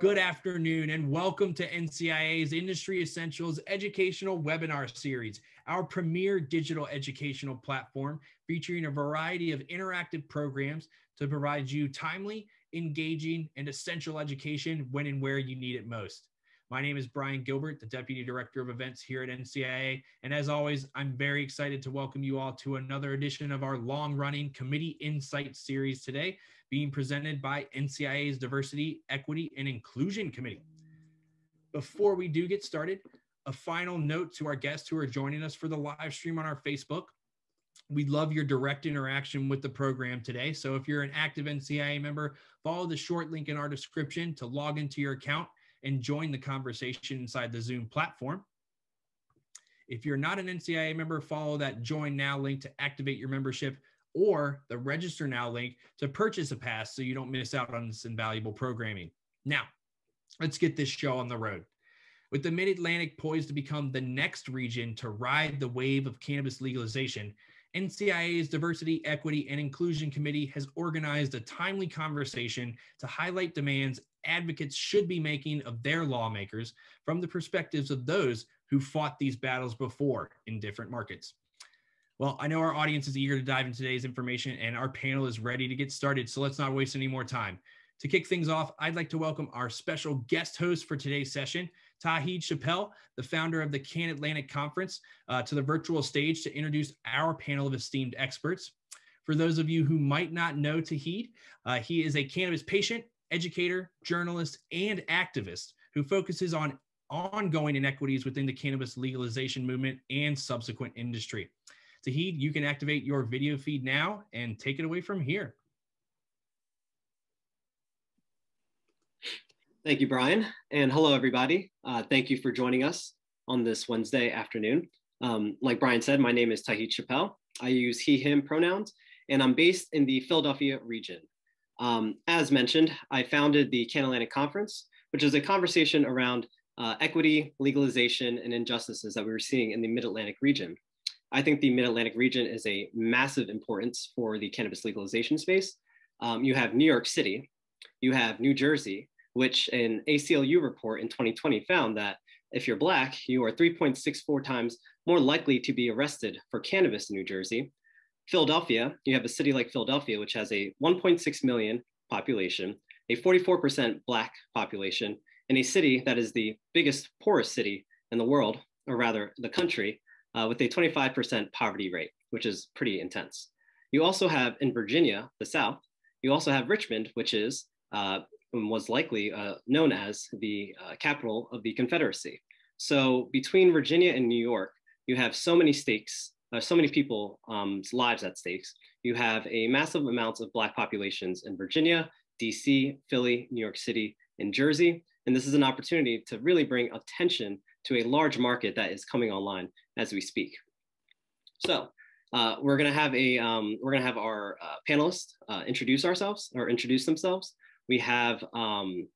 Good afternoon, and welcome to NCIA's Industry Essentials Educational Webinar Series, our premier digital educational platform featuring a variety of interactive programs to provide you timely, engaging, and essential education when and where you need it most. My name is Brian Gilbert, the Deputy Director of Events here at NCIA. And as always, I'm very excited to welcome you all to another edition of our long running Committee Insight series today being presented by NCIA's Diversity, Equity, and Inclusion Committee. Before we do get started, a final note to our guests who are joining us for the live stream on our Facebook. We'd love your direct interaction with the program today. So if you're an active NCIA member, follow the short link in our description to log into your account and join the conversation inside the Zoom platform. If you're not an NCIA member, follow that join now link to activate your membership or the register now link to purchase a pass so you don't miss out on this invaluable programming. Now, let's get this show on the road. With the Mid Atlantic poised to become the next region to ride the wave of cannabis legalization, NCIA's Diversity, Equity, and Inclusion Committee has organized a timely conversation to highlight demands advocates should be making of their lawmakers from the perspectives of those who fought these battles before in different markets. Well, I know our audience is eager to dive into today's information and our panel is ready to get started. So let's not waste any more time. To kick things off, I'd like to welcome our special guest host for today's session, Tauhid Chappell, the founder of the CannAtlantic Conference, uh, to the virtual stage to introduce our panel of esteemed experts. For those of you who might not know Tauhid, uh, he is a cannabis patient, educator, journalist, and activist who focuses on ongoing inequities within the cannabis legalization movement and subsequent industry. Tauhid, you can activate your video feed now and take it away from here. Thank you, Brian. And hello, everybody. Uh, thank you for joining us on this Wednesday afternoon. Um, like Brian said, my name is Tauhid Chappell. I use he, him pronouns, and I'm based in the Philadelphia region. Um, as mentioned, I founded the CannAtlantic Conference, which is a conversation around uh, equity, legalization, and injustices that we were seeing in the Mid-Atlantic region. I think the Mid-Atlantic region is a massive importance for the cannabis legalization space. Um, you have New York City, you have New Jersey, which an ACLU report in 2020 found that if you're Black, you are 3.64 times more likely to be arrested for cannabis in New Jersey. Philadelphia, you have a city like Philadelphia, which has a 1.6 million population, a 44% Black population, and a city that is the biggest poorest city in the world, or rather the country, uh, with a 25% poverty rate, which is pretty intense. You also have in Virginia, the South, you also have Richmond, which is uh, was likely uh, known as the uh, capital of the Confederacy. So between Virginia and New York, you have so many stakes, uh, so many people's um, lives at stakes. You have a massive amounts of Black populations in Virginia, DC, Philly, New York City, and Jersey. And this is an opportunity to really bring attention to a large market that is coming online as we speak. So uh, we're gonna have a um, we're gonna have our uh, panelists uh, introduce ourselves or introduce themselves. We have um,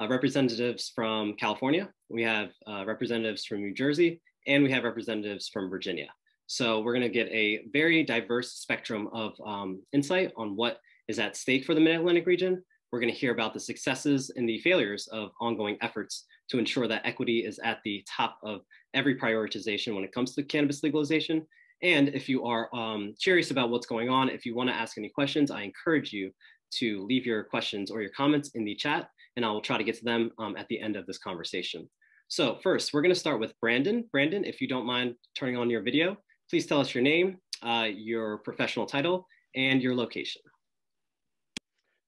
uh, representatives from California, we have uh, representatives from New Jersey, and we have representatives from Virginia. So we're gonna get a very diverse spectrum of um, insight on what is at stake for the Mid-Atlantic region. We're gonna hear about the successes and the failures of ongoing efforts to ensure that equity is at the top of every prioritization when it comes to cannabis legalization. And if you are um, curious about what's going on, if you want to ask any questions, I encourage you to leave your questions or your comments in the chat, and I will try to get to them um, at the end of this conversation. So first, we're going to start with Brandon. Brandon, if you don't mind turning on your video, please tell us your name, uh, your professional title, and your location.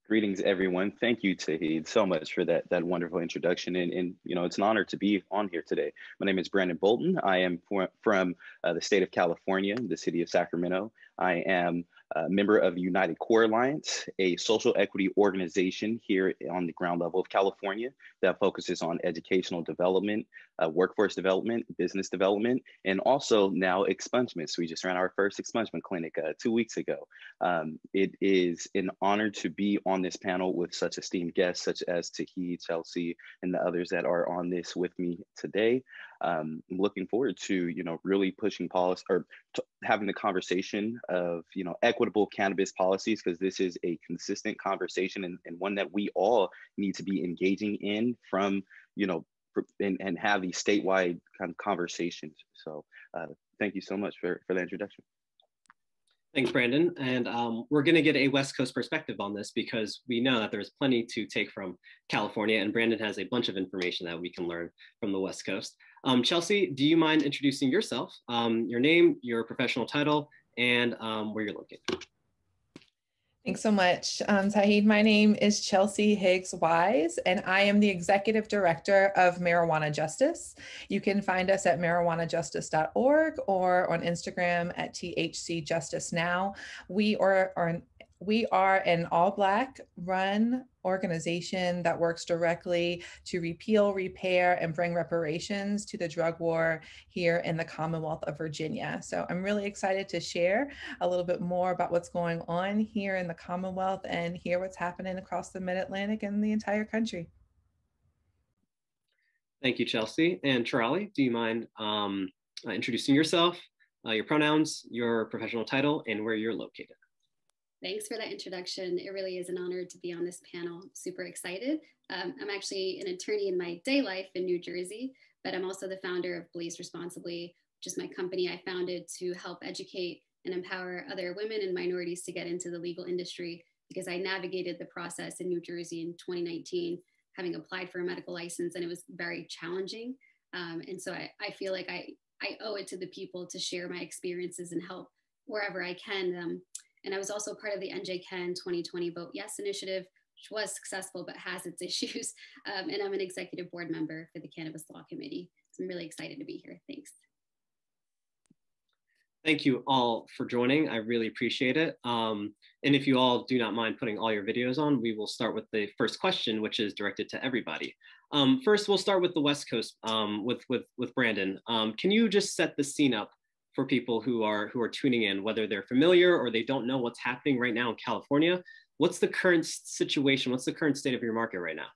Greetings, everyone. Thank you, Tauhid, so much for that, that wonderful introduction. And, and, you know, it's an honor to be on here today. My name is Brandon Bolton. I am from uh, the state of California, the city of Sacramento. I am a member of the United Core Alliance, a social equity organization here on the ground level of California that focuses on educational development, uh, workforce development, business development, and also now expungements. We just ran our first expungement clinic uh, two weeks ago. Um, it is an honor to be on this panel with such esteemed guests such as Tauhid, Chelsea, and the others that are on this with me today. Um, I'm looking forward to you know really pushing policy or having the conversation of you know equitable cannabis policies because this is a consistent conversation and, and one that we all need to be engaging in from you know and, and have these statewide kind of conversations. So uh, thank you so much for, for the introduction. Thanks, Brandon. And um, we're going to get a West Coast perspective on this because we know that there's plenty to take from California, and Brandon has a bunch of information that we can learn from the West Coast. Um, Chelsea, do you mind introducing yourself, um, your name, your professional title, and um, where you're located? Thanks so much, um. My name is Chelsea Higgs Wise, and I am the Executive Director of Marijuana Justice. You can find us at marijuanajustice.org or on Instagram at THC Justice Now. We are, are we are an all Black run organization that works directly to repeal, repair, and bring reparations to the drug war here in the Commonwealth of Virginia. So I'm really excited to share a little bit more about what's going on here in the Commonwealth and hear what's happening across the Mid Atlantic and the entire country. Thank you, Chelsea. And Charlie, do you mind um, uh, introducing yourself, uh, your pronouns, your professional title, and where you're located? Thanks for that introduction. It really is an honor to be on this panel. super excited. Um, I'm actually an attorney in my day life in New Jersey, but I'm also the founder of Blaze Responsibly, which is my company I founded to help educate and empower other women and minorities to get into the legal industry because I navigated the process in New Jersey in 2019, having applied for a medical license, and it was very challenging. Um, and so I, I, feel like I, I owe it to the people to share my experiences and help wherever I can. Um, and I was also part of the NJ CAN 2020 Vote Yes initiative, which was successful but has its issues. Um, and I'm an executive board member for the Cannabis Law Committee. So I'm really excited to be here. Thanks. Thank you all for joining. I really appreciate it. Um, and if you all do not mind putting all your videos on, we will start with the first question, which is directed to everybody. Um, first, we'll start with the West Coast um, with, with, with Brandon. Um, can you just set the scene up for people who are who are tuning in, whether they're familiar or they don't know what's happening right now in California. What's the current situation? What's the current state of your market right now?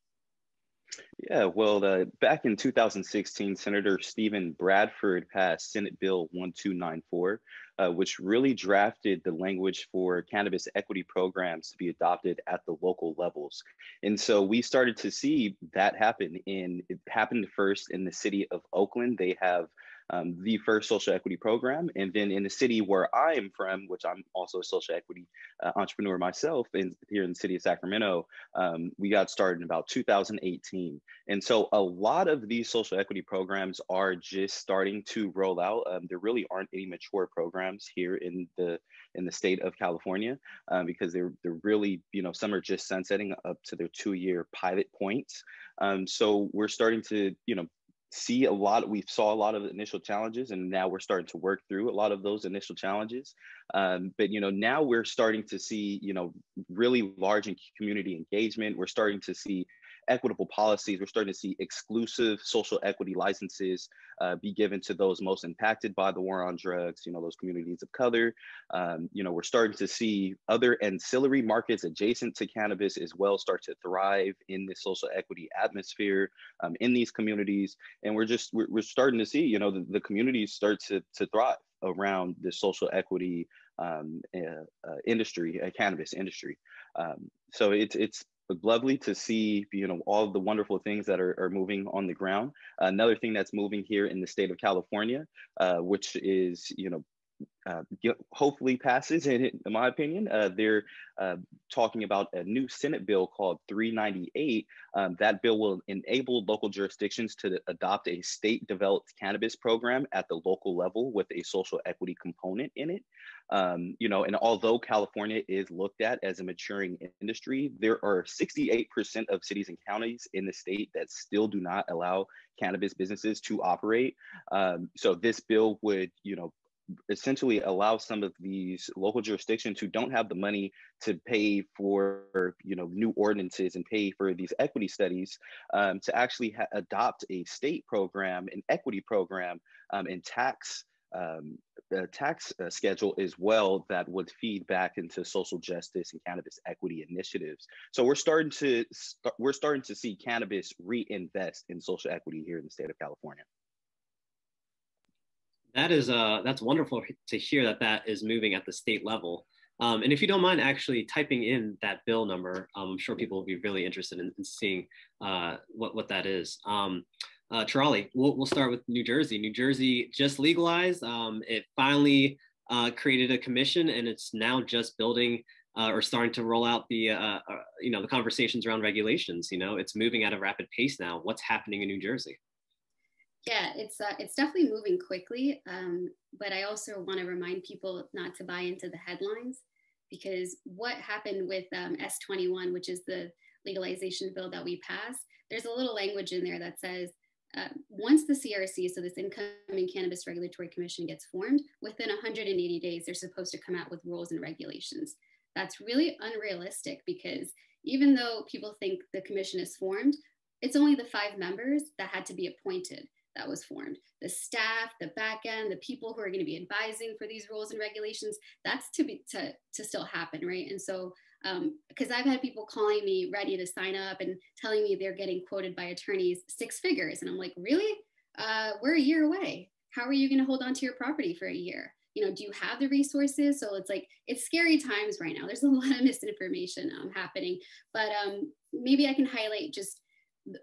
Yeah, well, uh, back in 2016, Senator Steven Bradford passed Senate Bill 1294, uh, which really drafted the language for cannabis equity programs to be adopted at the local levels. And so we started to see that happen in, it happened first in the city of Oakland. They have um, the first social equity program. And then in the city where I am from, which I'm also a social equity uh, entrepreneur myself, in, here in the city of Sacramento, um, we got started in about 2018. And so a lot of these social equity programs are just starting to roll out. Um, there really aren't any mature programs here in the in the state of California um, because they're they're really you know some are just sunsetting up to their two year pilot points. Um, so we're starting to you know see a lot we saw a lot of initial challenges and now we're starting to work through a lot of those initial challenges. Um, but you know now we're starting to see you know really large community engagement. We're starting to see equitable policies. We're starting to see exclusive social equity licenses uh, be given to those most impacted by the war on drugs, you know, those communities of color. Um, you know, we're starting to see other ancillary markets adjacent to cannabis as well start to thrive in this social equity atmosphere um, in these communities. And we're just, we're, we're starting to see, you know, the, the communities start to, to thrive around the social equity um, uh, uh, industry, uh, cannabis industry. Um, so it's it's lovely to see you know all the wonderful things that are, are moving on the ground. Another thing that's moving here in the state of california uh, which is you know uh, hopefully passes in, in my opinion. Uh, they're uh, talking about a new senate bill called 398 um, that bill will enable local jurisdictions to adopt a state developed cannabis program at the local level with a social equity component in it. Um, you know, and although California is looked at as a maturing industry, there are 68% of cities and counties in the state that still do not allow cannabis businesses to operate. Um, so this bill would, you know, essentially allow some of these local jurisdictions who don't have the money to pay for you know new ordinances and pay for these equity studies um, to actually adopt a state program an equity program um, and tax um, a tax uh, schedule as well that would feed back into social justice and cannabis equity initiatives. So we're starting to we we're starting to see cannabis reinvest in social equity here in the state of California. That is uh, that's wonderful to hear that that is moving at the state level. Um, and if you don't mind actually typing in that bill number, um, I'm sure people will be really interested in, in seeing uh, what, what that is. Um, uh, Charlie, we'll, we'll start with New Jersey. New Jersey just legalized. Um, it finally uh, created a commission and it's now just building uh, or starting to roll out the, uh, uh, you know, the conversations around regulations. You know, it's moving at a rapid pace now. What's happening in New Jersey? Yeah, it's uh, it's definitely moving quickly, um, but I also want to remind people not to buy into the headlines because what happened with um, S21, which is the legalization bill that we passed, there's a little language in there that says uh, once the CRC, so this incoming Cannabis Regulatory Commission, gets formed, within 180 days, they're supposed to come out with rules and regulations. That's really unrealistic because even though people think the commission is formed, it's only the five members that had to be appointed that was formed. The staff, the back end, the people who are going to be advising for these rules and regulations, that's to be to, to still happen, right? And so because um, I've had people calling me ready to sign up and telling me they're getting quoted by attorneys six figures. And I'm like, really? Uh, we're a year away. How are you going to hold on to your property for a year? You know, do you have the resources? So it's like, it's scary times right now. There's a lot of misinformation um, happening, but um, maybe I can highlight just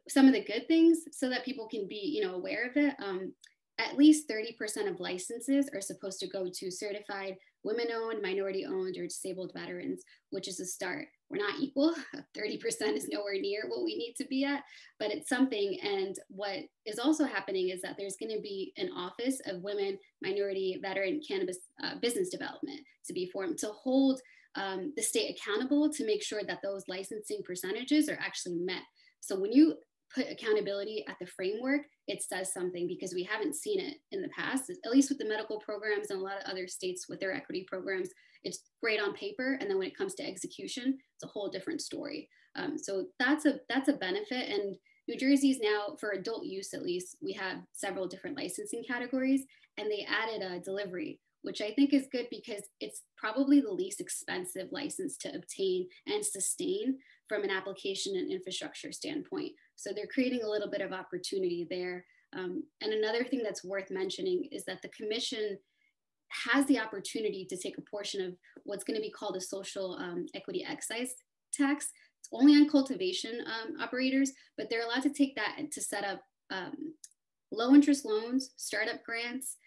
some of the good things so that people can be you know aware of it. Um, at least 30% of licenses are supposed to go to certified women owned minority owned or disabled veterans which is a start. We're not equal. 30% is nowhere near what we need to be at but it's something. And what is also happening is that there's going to be an office of women minority veteran cannabis uh, business development to be formed to hold um, the state accountable to make sure that those licensing percentages are actually met so when you put accountability at the framework, it says something because we haven't seen it in the past, at least with the medical programs and a lot of other states with their equity programs. It's great on paper, and then when it comes to execution, it's a whole different story. Um, so that's a that's a benefit. And New Jersey's now, for adult use at least, we have several different licensing categories, and they added a delivery, which I think is good because it's probably the least expensive license to obtain and sustain from an application and infrastructure standpoint. So they're creating a little bit of opportunity there. Um, and another thing that's worth mentioning is that the commission has the opportunity to take a portion of what's going to be called a social um, equity excise tax. It's only on cultivation um, operators, but they're allowed to take that to set up um, low interest loans, startup grants,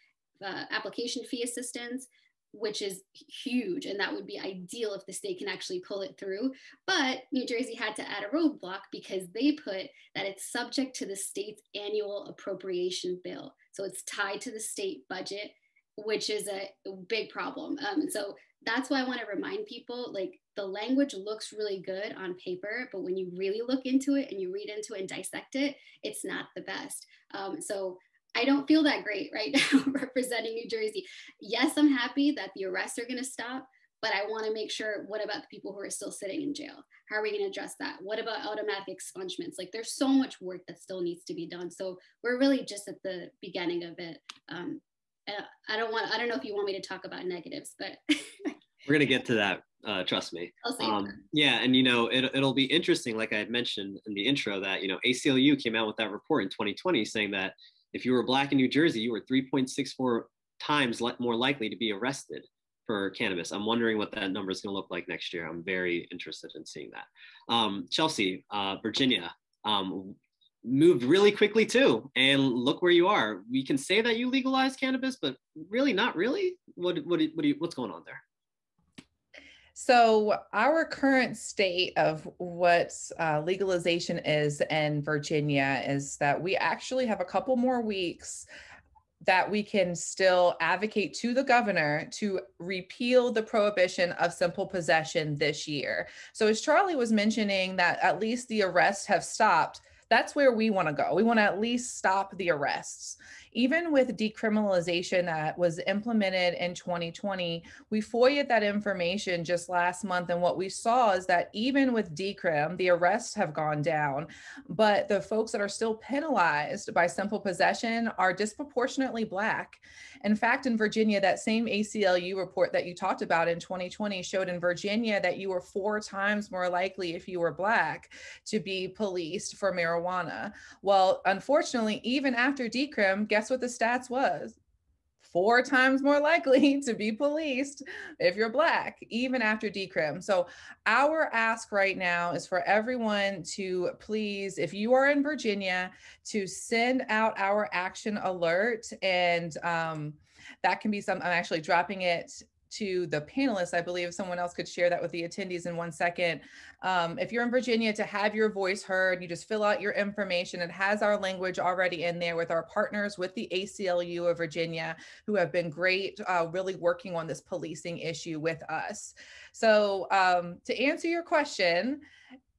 uh, application fee assistance, which is huge and that would be ideal if the state can actually pull it through. But new jersey had to add a roadblock because they put that it's subject to the state's annual appropriation bill. So it's tied to the state budget which is a big problem. Um, so that's why i want to remind people like the language looks really good on paper but when you really look into it and you read into it and dissect it it's not the best. Um, so I don't feel that great right now representing New Jersey. Yes, I'm happy that the arrests are going to stop, but I want to make sure what about the people who are still sitting in jail? How are we going to address that? What about automatic expungements? Like there's so much work that still needs to be done. So we're really just at the beginning of it. Um, I don't want, I don't know if you want me to talk about negatives, but. we're going to get to that. Uh, trust me. Um, yeah, and you know it, it'll be interesting, like I had mentioned in the intro, that you know ACLU came out with that report in 2020 saying that if you were black in New Jersey, you were 3.64 times more likely to be arrested for cannabis. I'm wondering what that number is going to look like next year. I'm very interested in seeing that. Um, Chelsea, uh, Virginia, um, moved really quickly too. And look where you are. We can say that you legalized cannabis, but really not really. What, what, what you, what's going on there? So, our current state of what uh, legalization is in Virginia is that we actually have a couple more weeks that we can still advocate to the governor to repeal the prohibition of simple possession this year. So, as Charlie was mentioning, that at least the arrests have stopped that's where we want to go. We want to at least stop the arrests. Even with decriminalization that was implemented in 2020, we FOIA'd that information just last month. And what we saw is that even with decrim, the arrests have gone down, but the folks that are still penalized by simple possession are disproportionately Black. In fact, in Virginia, that same ACLU report that you talked about in 2020 showed in Virginia that you were four times more likely if you were Black to be policed for marijuana. Well, unfortunately, even after decrim, guess what the stats was? four times more likely to be policed if you're black, even after decrim. So our ask right now is for everyone to please, if you are in Virginia, to send out our action alert and um, that can be some i'm actually dropping it to the panelists. I believe someone else could share that with the attendees in one second. Um, if you're in Virginia to have your voice heard, you just fill out your information. It has our language already in there with our partners with the ACLU of Virginia, who have been great, uh, really working on this policing issue with us. So um, to answer your question,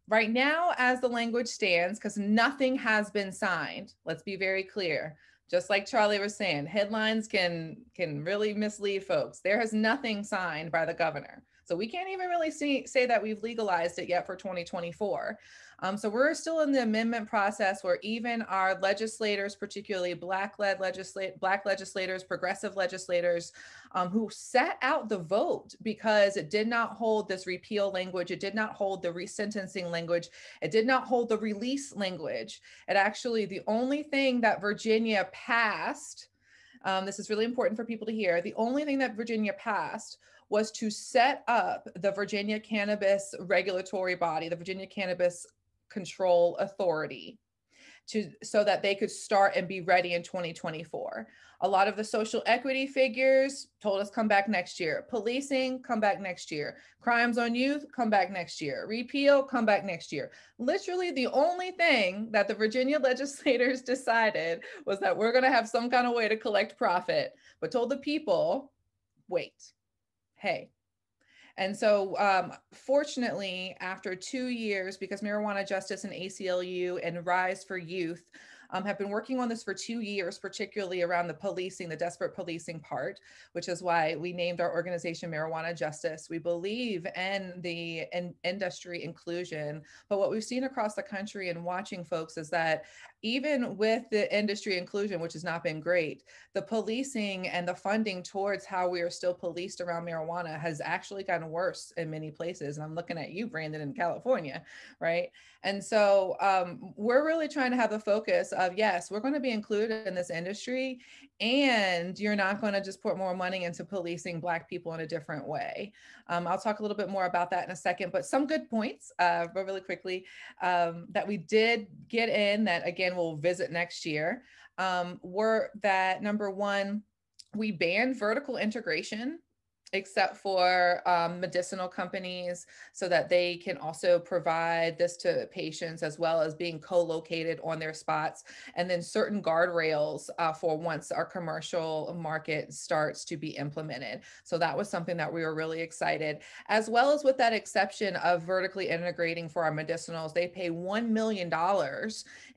right now as the language stands, because nothing has been signed, let's be very clear just like Charlie was saying, headlines can can really mislead folks. There has nothing signed by the governor. So we can't even really see, say that we've legalized it yet for 2024. Um, so we're still in the amendment process where even our legislators, particularly black-led legislate, black legislators, progressive legislators, um, who sat out the vote because it did not hold this repeal language, it did not hold the resentencing language, it did not hold the release language. It actually the only thing that Virginia passed. Um, this is really important for people to hear. The only thing that Virginia passed was to set up the Virginia Cannabis Regulatory Body, the Virginia Cannabis Control Authority, to so that they could start and be ready in 2024. A lot of the social equity figures told us come back next year. Policing, come back next year. Crimes on youth, come back next year. Repeal, come back next year. Literally, the only thing that the Virginia legislators decided was that we're going to have some kind of way to collect profit, but told the people, wait hey. And so, um, fortunately, after two years, because Marijuana Justice and ACLU and Rise for Youth um, have been working on this for two years, particularly around the policing, the desperate policing part, which is why we named our organization Marijuana Justice. We believe in the in industry inclusion, but what we've seen across the country and watching folks is that even with the industry inclusion, which has not been great, the policing and the funding towards how we are still policed around marijuana has actually gotten worse in many places. And I'm looking at you, Brandon, in California, right? And so um, we're really trying to have the focus of yes, we're going to be included in this industry, and you're not going to just put more money into policing Black people in a different way. Um, I'll talk a little bit more about that in a second, but some good points, uh, but really quickly, um, that we did get in that again we'll visit next year um, were that number one, we banned vertical integration except for um, medicinal companies so that they can also provide this to patients as well as being co-located on their spots. And then certain guardrails uh, for once our commercial market starts to be implemented. So that was something that we were really excited. As well as with that exception of vertically integrating for our medicinals they pay $1 million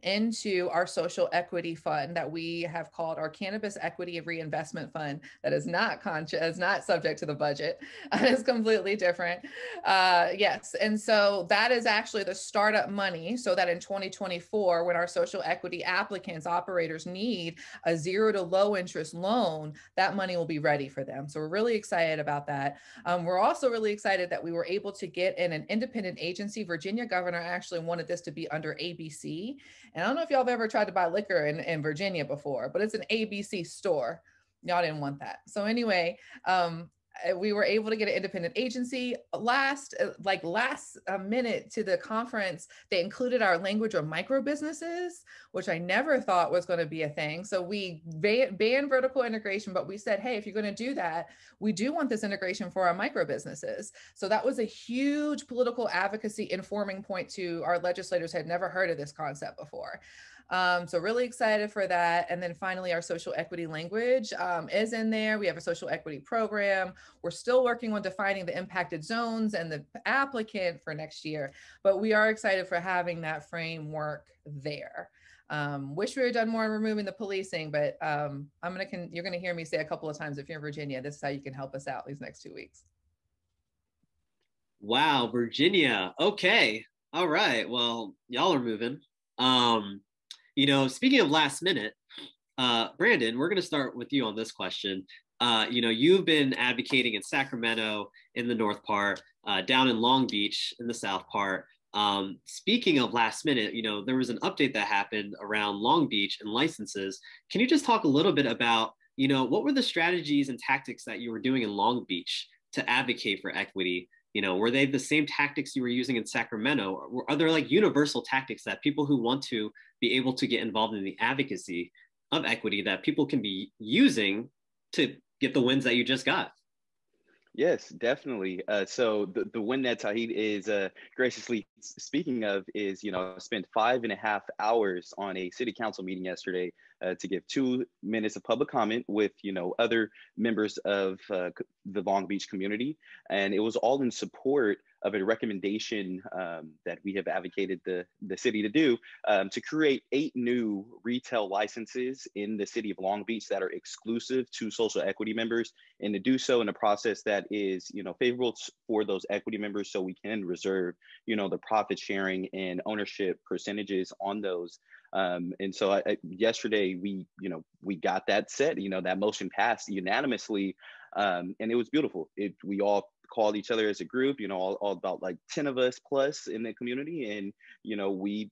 into our social equity fund that we have called our cannabis equity reinvestment fund that is not conscious is not subject to the budget. it's completely different. Uh, yes. And so that is actually the startup money so that in 2024, when our social equity applicants, operators need a zero to low interest loan, that money will be ready for them. So we're really excited about that. Um, we're also really excited that we were able to get in an independent agency. Virginia governor actually wanted this to be under ABC. And I don't know if y'all have ever tried to buy liquor in, in Virginia before, but it's an ABC store y'all didn't want that. So anyway, um, we were able to get an independent agency. Last uh, like last uh, minute to the conference they included our language of micro businesses which i never thought was going to be a thing. So we ban- banned vertical integration but we said hey if you're going to do that we do want this integration for our micro businesses so that was a huge political advocacy informing point to our legislators had never heard of this concept before um, so really excited for that. And then finally, our social equity language um, is in there. We have a social equity program. We're still working on defining the impacted zones and the applicant for next year, but we are excited for having that framework there. Um, wish we had done more in removing the policing, but um, I'm gonna can, you're gonna hear me say a couple of times if you're in Virginia, this is how you can help us out these next two weeks. Wow, Virginia. Okay. All right. Well, y'all are moving. Um, you know, speaking of last minute, uh, Brandon, we're going to start with you on this question. Uh, you know, you've been advocating in Sacramento in the north part, uh, down in Long Beach in the south part. Um, speaking of last minute, you know, there was an update that happened around Long Beach and licenses. Can you just talk a little bit about you know, what were the strategies and tactics that you were doing in Long Beach to advocate for equity? You know, were they the same tactics you were using in Sacramento? Are there like universal tactics that people who want to be able to get involved in the advocacy of equity that people can be using to get the wins that you just got? Yes, definitely. Uh, so the, the win that Tauhid is uh, graciously speaking of is, you know, spent five and a half hours on a city council meeting yesterday uh, to give two minutes of public comment with, you know, other members of uh, the Long Beach community. And it was all in support of a recommendation um, that we have advocated the, the city to do um, to create eight new retail licenses in the city of Long Beach that are exclusive to social equity members and to do so in a process that is, you know, favorable for those equity members so we can reserve, you know, the profit sharing and ownership percentages on those. Um, and so I, I, yesterday we, you know, we got that set, you know, that motion passed unanimously um, and it was beautiful. It, we all called each other as a group, you know, all, all about like 10 of us plus in the community. And, you know, we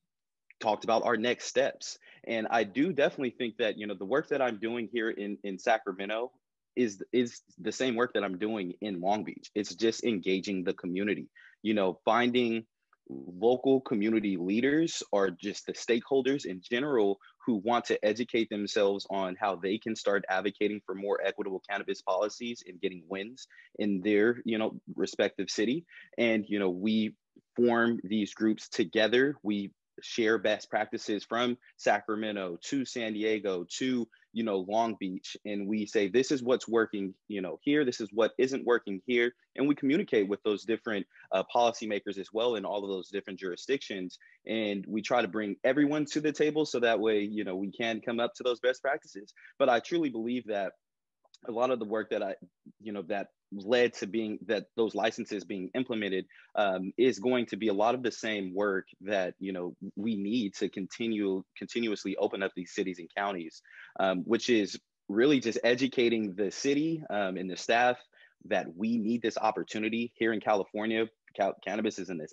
talked about our next steps. And I do definitely think that, you know, the work that I'm doing here in, in Sacramento is is the same work that I'm doing in Long Beach. It's just engaging the community, you know, finding local community leaders or just the stakeholders in general who want to educate themselves on how they can start advocating for more equitable cannabis policies and getting wins in their you know respective city. And you know we form these groups together. We share best practices from Sacramento to San Diego to you know Long Beach and we say this is what's working you know here. This is what isn't working here. And we communicate with those different uh, policymakers as well in all of those different jurisdictions. And we try to bring everyone to the table so that way you know we can come up to those best practices. But I truly believe that a lot of the work that I, you know, that led to being that those licenses being implemented um, is going to be a lot of the same work that you know we need to continue continuously open up these cities and counties, um, which is really just educating the city um, and the staff that we need this opportunity here in California cannabis is an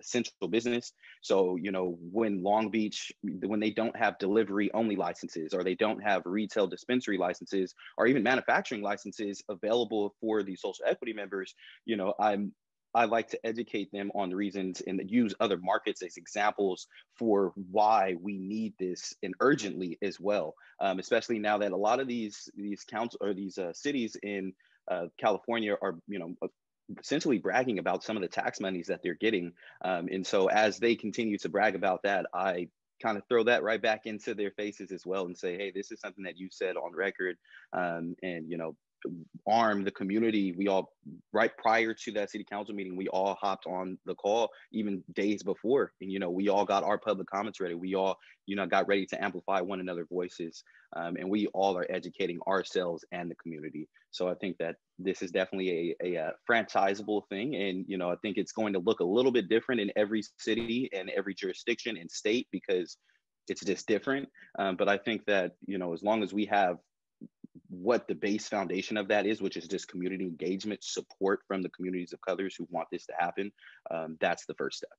essential business. So, you know, when Long Beach, when they don't have delivery only licenses or they don't have retail dispensary licenses or even manufacturing licenses available for the social equity members, you know, I'm I like to educate them on the reasons and use other markets as examples for why we need this and urgently as well. Um, especially now that a lot of these these counts or these uh, cities in uh, California are you know essentially bragging about some of the tax monies that they're getting. Um, and so as they continue to brag about that, I kind of throw that right back into their faces as well and say, hey, this is something that you said on record. Um, and, you know, arm the community. We all, right prior to that city council meeting, we all hopped on the call even days before. And, you know, we all got our public comments ready. We all, you know, got ready to amplify one another voices. Um, and we all are educating ourselves and the community. So I think that this is definitely a, a, a, franchisable thing. And, you know, I think it's going to look a little bit different in every city and every jurisdiction and state because it's just different. Um, but I think that, you know, as long as we have what the base foundation of that is, which is just community engagement, support from the communities of colors who want this to happen, um, that's the first step.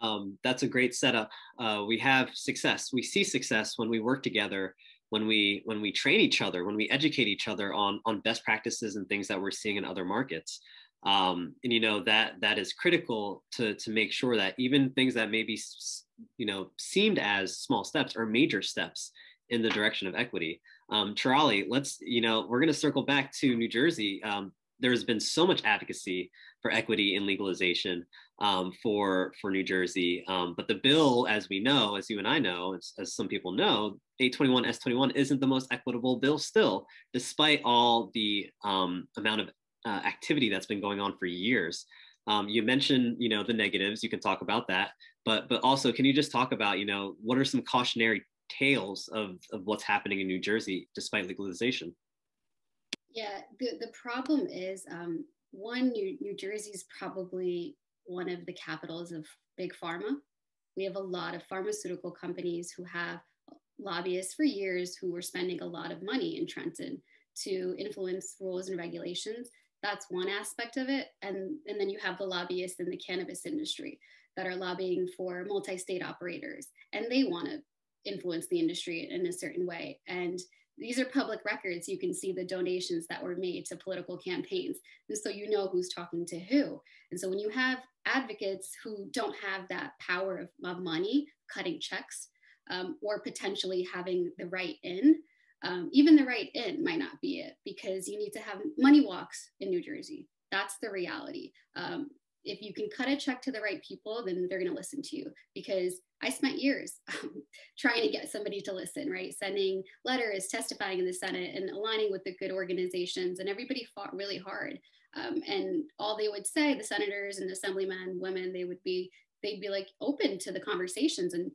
Um, that's a great setup. Uh, we have success. We see success when we work together, when we when we train each other, when we educate each other on on best practices and things that we're seeing in other markets. Um, and you know that that is critical to to make sure that even things that maybe you know seemed as small steps are major steps in the direction of equity. Um, Chirali, let's, you know, we're going to circle back to New Jersey. Um, there's been so much advocacy for equity in legalization um, for for New Jersey, um, but the bill, as we know, as you and I know, as, as some people know, 821 S21 isn't the most equitable bill still, despite all the um, amount of uh, activity that's been going on for years. Um, you mentioned, you know, the negatives. You can talk about that, but but also, can you just talk about, you know, what are some cautionary tales of, of what's happening in New Jersey despite legalization. Yeah, the, the problem is um, one, New, New Jersey is probably one of the capitals of big pharma. We have a lot of pharmaceutical companies who have lobbyists for years who were spending a lot of money in Trenton to influence rules and regulations. That's one aspect of it. And, and then you have the lobbyists in the cannabis industry that are lobbying for multi state operators. And they want to influence the industry in a certain way. And these are public records. You can see the donations that were made to political campaigns. And so you know who's talking to who. And so when you have advocates who don't have that power of, of money, cutting checks, um, or potentially having the right in, um, even the right in might not be it because you need to have money walks in New Jersey. That's the reality. Um, if you can cut a check to the right people, then they're going to listen to you because I spent years um, trying to get somebody to listen, right? Sending letters, testifying in the Senate, and aligning with the good organizations. And everybody fought really hard. Um, and all they would say, the senators and assemblymen, women, they would be, they'd be like open to the conversations and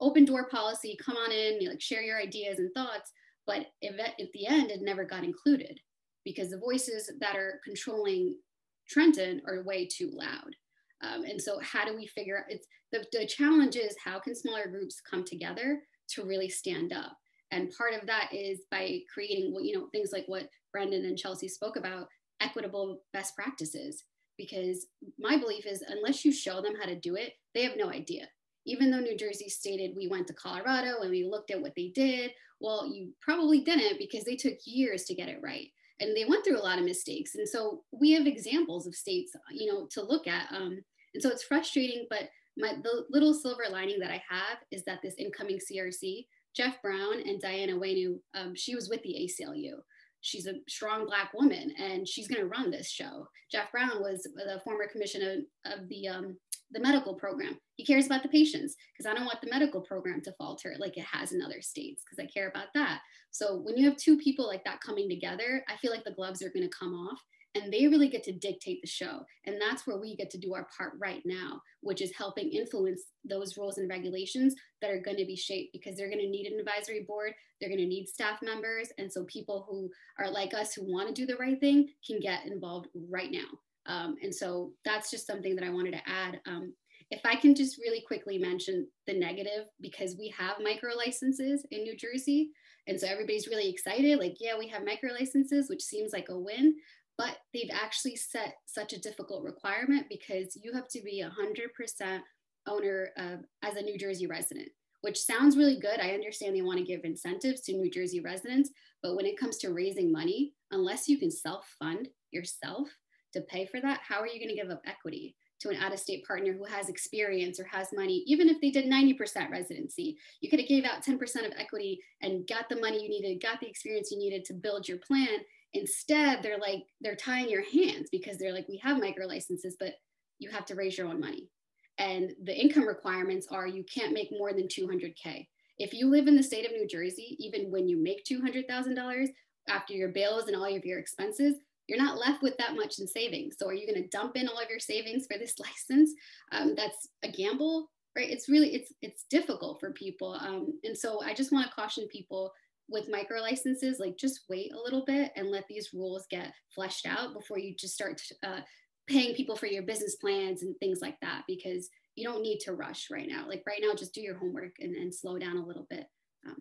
open door policy, come on in, you like share your ideas and thoughts. But if at the end, it never got included because the voices that are controlling Trenton are way too loud. Um, and so how do we figure out it's the, the challenge is how can smaller groups come together to really stand up? And part of that is by creating what, you know, things like what Brendan and Chelsea spoke about, equitable best practices. Because my belief is unless you show them how to do it, they have no idea. Even though New Jersey stated we went to Colorado and we looked at what they did, well, you probably didn't because they took years to get it right and they went through a lot of mistakes. And so we have examples of states, you know, to look at. Um, and so it's frustrating, but my the little silver lining that I have is that this incoming CRC, Jeff Brown and Dianna Houenou, um, she was with the ACLU. She's a strong Black woman, and she's going to run this show. Jeff Brown was the former commissioner of the um, the medical program. He cares about the patients because I don't want the medical program to falter like it has in other states because I care about that. So when you have two people like that coming together, I feel like the gloves are going to come off and they really get to dictate the show. And that's where we get to do our part right now, which is helping influence those rules and regulations that are going to be shaped because they're going to need an advisory board, they're going to need staff members. And so people who are like us who want to do the right thing can get involved right now. Um, and so that's just something that I wanted to add. Um, if I can just really quickly mention the negative, because we have micro licenses in New Jersey. And so everybody's really excited, like, yeah, we have micro licenses, which seems like a win. But they've actually set such a difficult requirement because you have to be 100% owner of, as a New Jersey resident, which sounds really good. I understand they want to give incentives to New Jersey residents, but when it comes to raising money, unless you can self fund yourself, to pay for that, how are you going to give up equity to an out of state partner who has experience or has money, even if they did 90% residency? You could have gave out 10% of equity and got the money you needed, got the experience you needed to build your plan. Instead, they're like, they're tying your hands because they're like, we have micro licenses, but you have to raise your own money. And the income requirements are you can't make more than 200K. If you live in the state of New Jersey, even when you make $200,000 after your bills and all of your expenses, you're not left with that much in savings. So are you going to dump in all of your savings for this license? Um, that's a gamble, right? It's really it's it's difficult for people, um, and so I just want to caution people with micro licenses, like just wait a little bit and let these rules get fleshed out before you just start uh, paying people for your business plans and things like that, because you don't need to rush right now. Like right now, just do your homework and, and slow down a little bit. Um,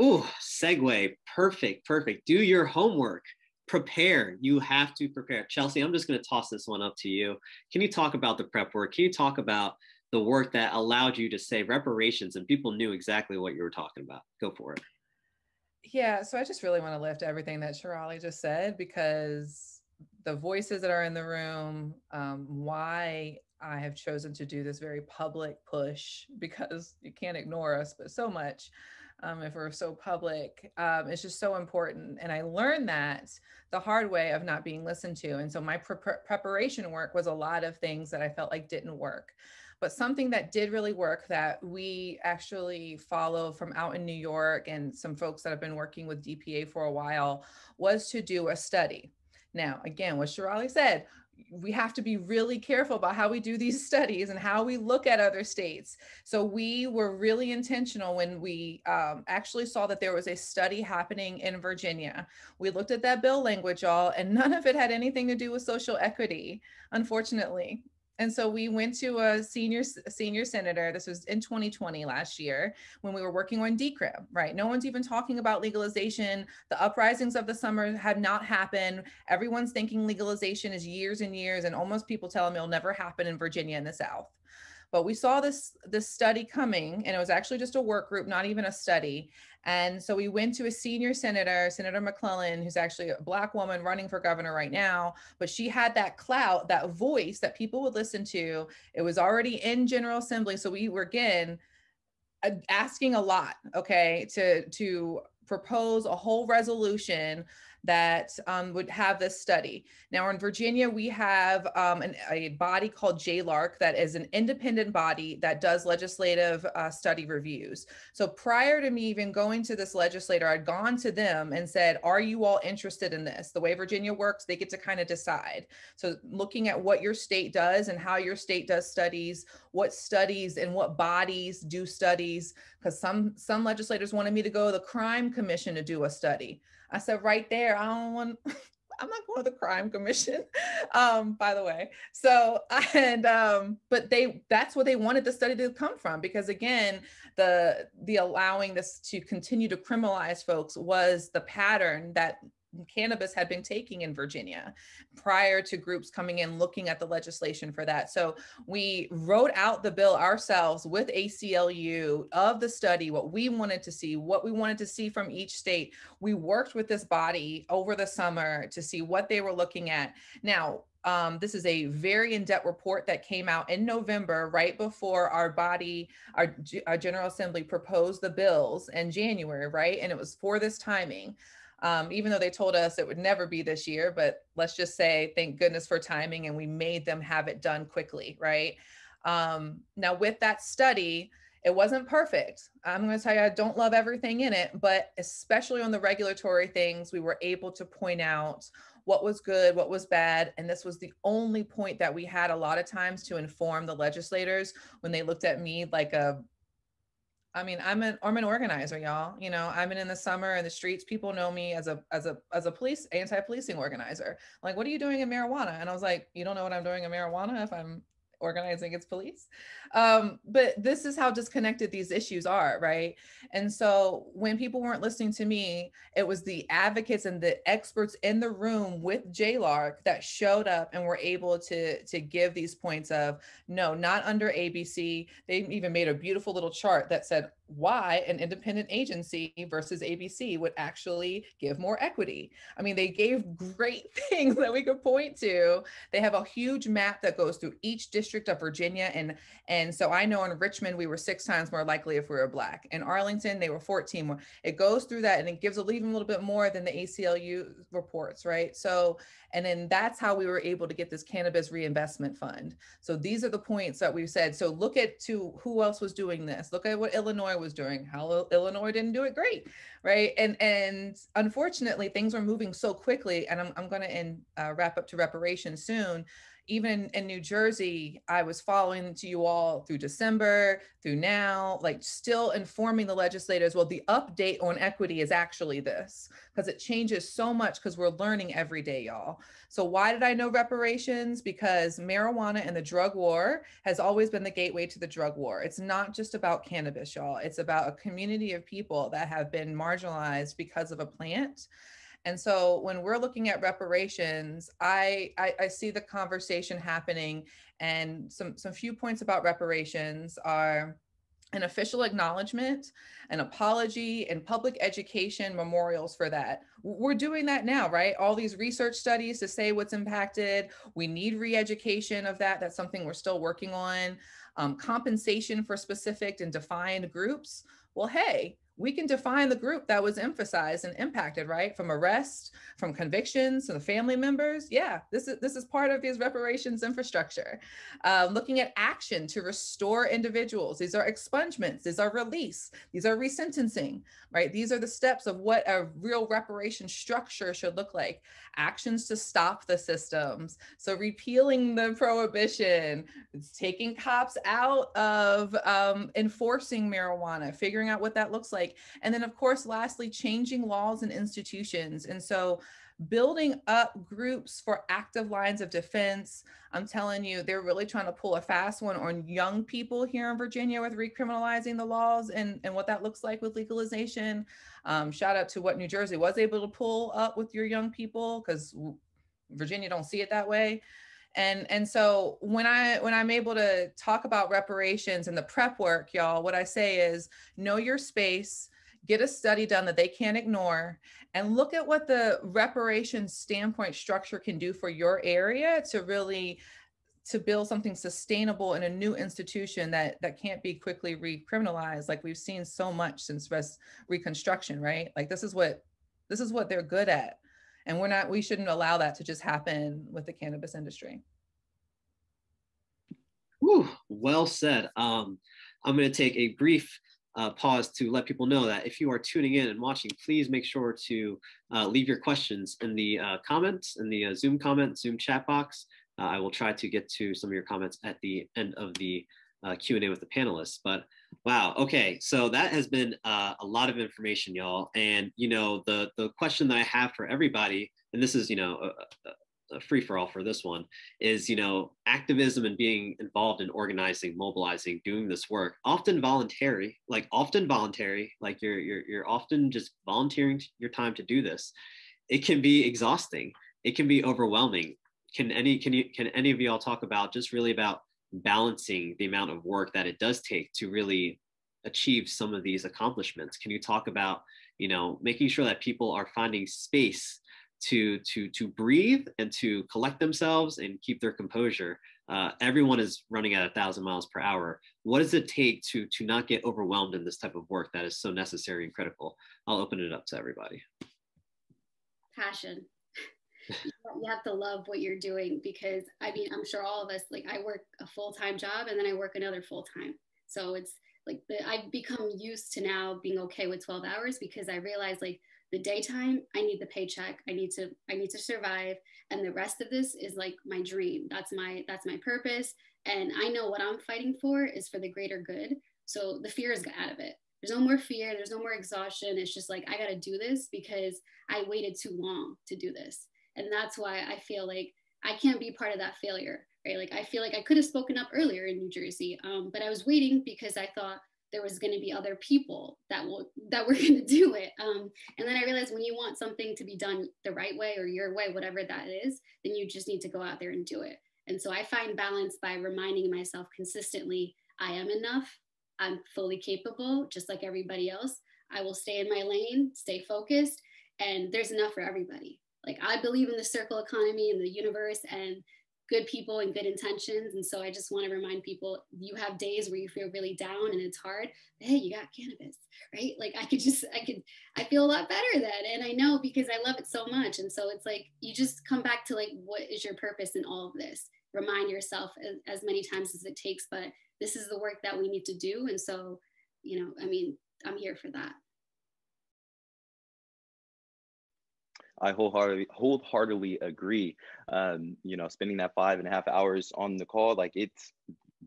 Oh, segue. Perfect. Perfect. Do your homework prepare. You have to prepare. Chelsea, I'm just going to toss this one up to you. Can you talk about the prep work? Can you talk about the work that allowed you to say reparations and people knew exactly what you were talking about? Go for it. Yeah, so I just really want to lift everything that Chirali just said because the voices that are in the room, um, why I have chosen to do this very public push because you can't ignore us, but so much um, if we're so public. Um, it's just so important. And I learned that the hard way of not being listened to. And so my pre- preparation work was a lot of things that I felt like didn't work. But something that did really work that we actually follow from out in New York and some folks that have been working with DPA for a while was to do a study. Now, again, what Chirali said, we have to be really careful about how we do these studies and how we look at other states. So we were really intentional when we um, actually saw that there was a study happening in Virginia. We looked at that bill language all, and none of it had anything to do with social equity, unfortunately. And so we went to a senior senior senator. This was in 2020 last year when we were working on decrim, right? No one's even talking about legalization. The uprisings of the summer have not happened. Everyone's thinking legalization is years and years, and almost people tell them it'll never happen in Virginia in the South. but we saw this this study coming and it was actually just a work group not even a study and so we went to a senior senator senator mcclellan who's actually a black woman running for governor right now but she had that clout that voice that people would listen to. It was already in general assembly so we were again asking a lot okay to to propose a whole resolution that um, would have this study. Now, in Virginia, we have um, an, a body called JLARC that is an independent body that does legislative uh, study reviews. So prior to me even going to this legislator, I'd gone to them and said, Are you all interested in this? The way Virginia works, they get to kind of decide. So looking at what your state does and how your state does studies, what studies and what bodies do studies, because some some legislators wanted me to go to the crime commission to do a study. I said, right there, I don't want, I'm not going to the crime commission, um, by the way. So, and, um, but they, that's what they wanted the study to come from, because again, the, the allowing this to continue to criminalize folks was the pattern that cannabis had been taking in Virginia prior to groups coming in looking at the legislation for that. So we wrote out the bill ourselves with ACLU of the study, what we wanted to see, what we wanted to see from each state. We worked with this body over the summer to see what they were looking at. Now, um, this is a very in-depth report that came out in November, right before our body, our, our General Assembly proposed the bills in January, right? And it was for this timing um, even though they told us it would never be this year. But let's just say, thank goodness for timing, and we made them have it done quickly, right? Um, now, with that study, it wasn't perfect. I'm going to tell you, I don't love everything in it, but especially on the regulatory things, we were able to point out what was good, what was bad. And this was the only point that we had a lot of times to inform the legislators when they looked at me like a I mean, I'm an I'm an organizer, y'all. You know, I'm in, in the summer in the streets. People know me as a as a as a police anti-policing organizer. Like, what are you doing in marijuana? And I was like, you don't know what I'm doing in marijuana if I'm organizing its police. Um, but this is how disconnected these issues are, right? And so when people weren't listening to me, it was the advocates and the experts in the room with JLARC that showed up and were able to, to give these points of no, not under ABC. They even made a beautiful little chart that said why an independent agency versus ABC would actually give more equity. I mean, they gave great things that we could point to. They have a huge map that goes through each district of Virginia and and so I know in Richmond we were six times more likely if we were black. In Arlington they were 14 more. It goes through that and it gives a even a little bit more than the ACLU reports, right? So and then that's how we were able to get this cannabis reinvestment fund. So these are the points that we've said. So look at to who else was doing this. Look at what Illinois was doing. How Illinois didn't do it great, right? And and unfortunately, things are moving so quickly. And I'm I'm going to uh, wrap up to reparations soon even in New Jersey, I was following to you all through December, through now, like still informing the legislators. Well, the update on equity is actually this because it changes so much because we're learning every day, y'all. So, why did I know reparations? Because marijuana and the drug war has always been the gateway to the drug war. It's not just about cannabis, y'all, it's about a community of people that have been marginalized because of a plant and so when we're looking at reparations, I, I, I see the conversation happening and some, some few points about reparations are an official acknowledgement, an apology, and public education memorials for that. We're doing that now, right? All these research studies to say what's impacted. We need re education of that. That's something we're still working on. Um, compensation for specific and defined groups. Well, hey, we can define the group that was emphasized and impacted, right? From arrest, from convictions to the family members. Yeah, this is this is part of these reparations infrastructure. Uh, looking at action to restore individuals. These are expungements. These are release. These are resentencing, right? These are the steps of what a real reparation structure should look like. Actions to stop the systems. So repealing the prohibition, taking cops out of um, enforcing marijuana, figuring out what that looks like like and then of course lastly changing laws and institutions. And so building up groups for active lines of defense i'm telling you they're really trying to pull a fast one on young people here in virginia with recriminalizing the laws and, and what that looks like with legalization. Um, shout out to what new jersey was able to pull up with your young people because virginia don't see it that way and and so when i when i'm able to talk about reparations and the prep work y'all what i say is know your space get a study done that they can't ignore and look at what the reparations standpoint structure can do for your area to really to build something sustainable in a new institution that that can't be quickly recriminalized like we've seen so much since res- reconstruction right? Like this is what this is what they're good at and we're not we shouldn't allow that to just happen with the cannabis industry. Whew, well said. Um, i'm going to take a brief uh, pause to let people know that if you are tuning in and watching please make sure to uh, leave your questions in the uh, comments in the uh, zoom comment zoom chat box. Uh, i will try to get to some of your comments at the end of the uh, q&a with the panelists but Wow. Okay. So that has been uh, a lot of information, y'all. And you know, the the question that I have for everybody, and this is you know a, a free for all for this one, is you know activism and being involved in organizing, mobilizing, doing this work, often voluntary, like often voluntary, like you're you're you're often just volunteering your time to do this. It can be exhausting. It can be overwhelming. Can any can you can any of y'all talk about just really about balancing the amount of work that it does take to really achieve some of these accomplishments. Can you talk about you know making sure that people are finding space to to to breathe and to collect themselves and keep their composure? Uh, everyone is running at a thousand miles per hour. What does it take to to not get overwhelmed in this type of work that is so necessary and critical? I'll open it up to everybody. Passion you have to love what you're doing because I mean, I'm sure all of us, like, I work a full time job and then I work another full time. So it's like the, I've become used to now being okay with 12 hours because I realize like the daytime I need the paycheck I need to I need to survive and the rest of this is like my dream. That's my that's my purpose and I know what I'm fighting for is for the greater good. So the fear is out of it. There's no more fear there's no more exhaustion. It's just like I got to do this because I waited too long to do this and that's why i feel like i can't be part of that failure right? Like i feel like i could have spoken up earlier in new jersey um, but i was waiting because i thought there was going to be other people that will that were going to do it um, and then i realized when you want something to be done the right way or your way whatever that is then you just need to go out there and do it. And so i find balance by reminding myself consistently i am enough. I'm fully capable just like everybody else. I will stay in my lane stay focused and there's enough for everybody like I believe in the circle economy and the universe and good people and good intentions. And so I just want to remind people you have days where you feel really down and it's hard. Hey, you got cannabis, right? Like I could just, I could, I feel a lot better then. And I know because I love it so much. And so it's like you just come back to like, what is your purpose in all of this? Remind yourself as, as many times as it takes, but this is the work that we need to do. And so, you know, I mean, I'm here for that. I wholeheartedly wholeheartedly agree. Um, you know, spending that five and a half hours on the call, like it's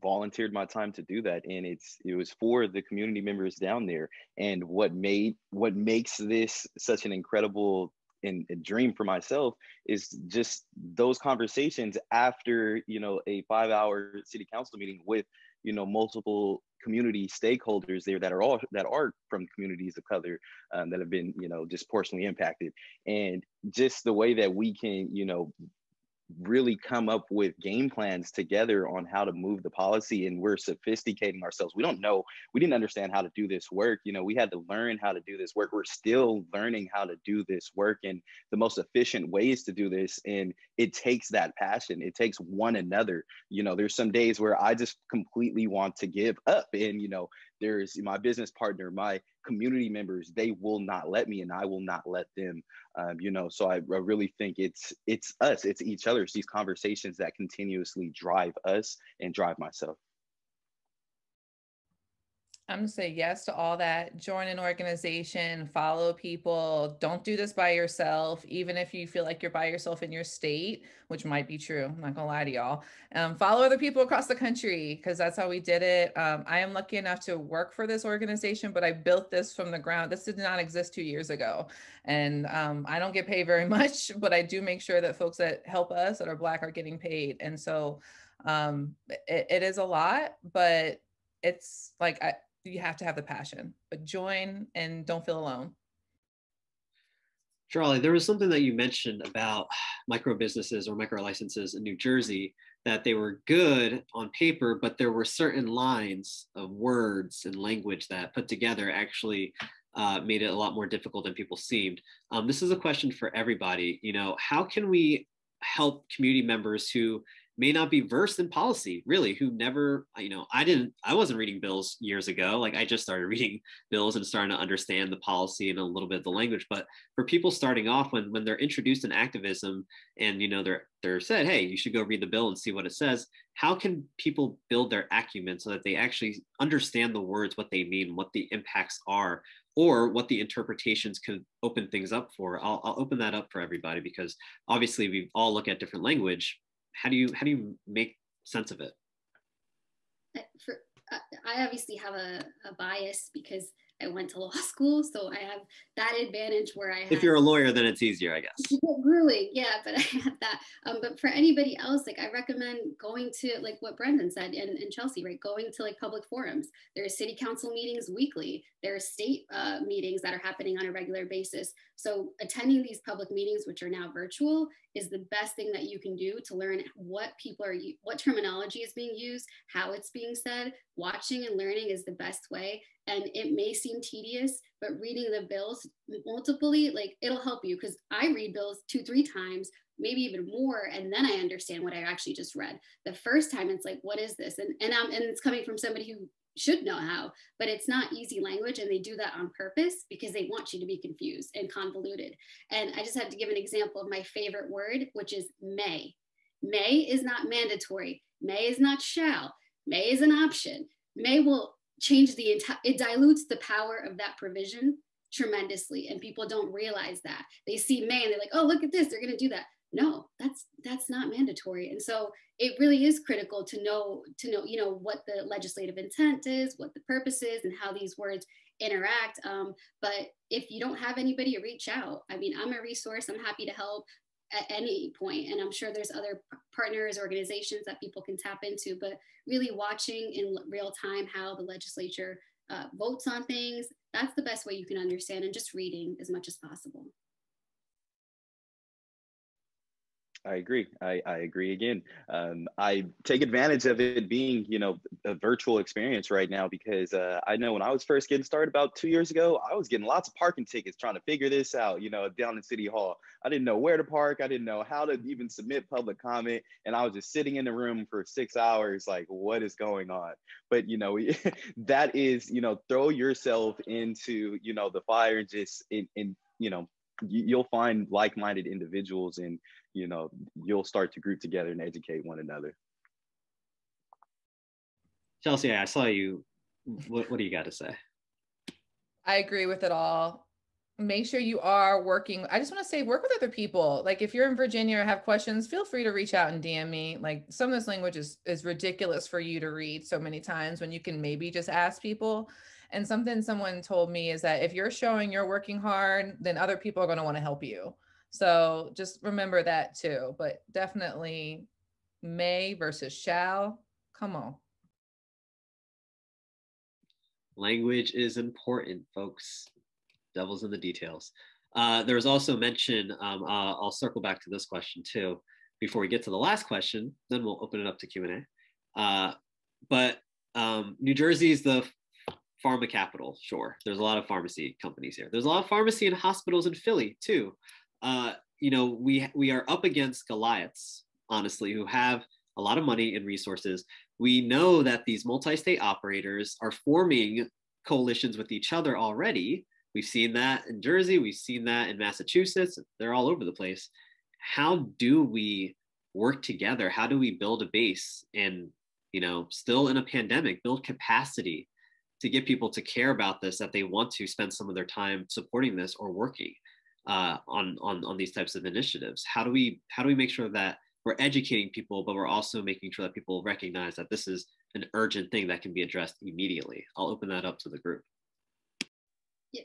volunteered my time to do that and it's it was for the community members down there and what made what makes this such an incredible and a dream for myself is just those conversations after you know a five hour city council meeting with you know multiple community stakeholders there that are all that are from communities of color um, that have been you know disproportionately impacted. And just the way that we can you know really come up with game plans together on how to move the policy and we're sophisticating ourselves. We don't know we didn't understand how to do this work. You know we had to learn how to do this work. We're still learning how to do this work and the most efficient ways to do this and it takes that passion. It takes one another. You know there's some days where i just completely want to give up and you know there's my business partner my community members they will not let me and i will not let them um, you know so I, I really think it's it's us it's each other it's these conversations that continuously drive us and drive myself I'm gonna say yes to all that. Join an organization, follow people. Don't do this by yourself, even if you feel like you're by yourself in your state, which might be true. I'm not gonna lie to y'all. Um, follow other people across the country because that's how we did it. Um, I am lucky enough to work for this organization, but I built this from the ground. This did not exist two years ago, and um, I don't get paid very much, but I do make sure that folks that help us that are Black are getting paid. And so um, it, it is a lot, but it's like I you have to have the passion, but join and don't feel alone. Chirali, there was something that you mentioned about micro businesses or micro licenses in New Jersey that they were good on paper, but there were certain lines of words and language that put together actually uh, made it a lot more difficult than people seemed. Um, this is a question for everybody. You know, how can we help community members who may not be versed in policy really who never you know i didn't i wasn't reading bills years ago. Like i just started reading bills and starting to understand the policy and a little bit of the language. But for people starting off when when they're introduced in activism and you know they're they're said hey you should go read the bill and see what it says how can people build their acumen so that they actually understand the words what they mean what the impacts are or what the interpretations could open things up for? I'll, I'll open that up for everybody because obviously we all look at different language how do you how do you make sense of it? For, i obviously have a, a bias because I went to law school, so I have that advantage where I. Had, if you're a lawyer, then it's easier, I guess. Grueling, yeah, but I have that. Um, but for anybody else, like I recommend going to like what Brandon said and, and Chelsea, right? Going to like public forums. There are city council meetings weekly. There are state uh, meetings that are happening on a regular basis. So attending these public meetings, which are now virtual, is the best thing that you can do to learn what people are, what terminology is being used, how it's being said. Watching and learning is the best way and it may seem tedious but reading the bills multiply like it'll help you because i read bills two three times maybe even more and then i understand what i actually just read. The first time it's like what is this? And and, um, and it's coming from somebody who should know how but it's not easy language and they do that on purpose because they want you to be confused and convoluted. And i just have to give an example of my favorite word which is may. May is not mandatory. May is not shall. May is an option. May will change the entire, it dilutes the power of that provision tremendously. And people don't realize that. They see may and they're like, oh, look at this, they're going to do that. No, that's that's not mandatory. And so it really is critical to know to know you know what the legislative intent is, what the purpose is, and how these words interact. Um, but if you don't have anybody to reach out, I mean, I'm a resource. I'm happy to help at any point. And i'm sure there's other partners organizations that people can tap into but really watching in real time how the legislature uh, votes on things that's the best way you can understand and just reading as much as possible I agree. I, I agree again. Um, I take advantage of it being, you know, a virtual experience right now because uh, I know when I was first getting started about two years ago, I was getting lots of parking tickets trying to figure this out, you know, down in City Hall. I didn't know where to park. I didn't know how to even submit public comment. And I was just sitting in the room for six hours, like, what is going on? But, you know, that is, you know, throw yourself into, you know, the fire just in, in you know, you'll find like-minded individuals and you know you'll start to group together and educate one another. Chelsea i saw you. What, what do you got to say? I agree with it all. Make sure you are working. I just want to say work with other people. Like if you're in virginia or have questions feel free to reach out and dm me. Like some of this language is is ridiculous for you to read so many times when you can maybe just ask people and something someone told me is that if you're showing you're working hard then other people are going to want to help you so just remember that too. But definitely may versus shall. Come on. Language is important, folks. Devil's in the details. Uh, there was also mention, um, uh, I'll circle back to this question too, before we get to the last question, then we'll open it up to Q&A. Uh, but um, New Jersey is the pharma capital, sure. There's a lot of pharmacy companies here. There's a lot of pharmacy and hospitals in Philly too uh, you know, we we are up against Goliaths, honestly, who have a lot of money and resources. We know that these multi-state operators are forming coalitions with each other already. We've seen that in Jersey, we've seen that in Massachusetts. They're all over the place. How do we work together? How do we build a base and, you know, still in a pandemic, build capacity to get people to care about this, that they want to spend some of their time supporting this or working? uh, on, on, on these types of initiatives? How do we how do we make sure that we're educating people, but we're also making sure that people recognize that this is an urgent thing that can be addressed immediately? I'll open that up to the group. Yeah,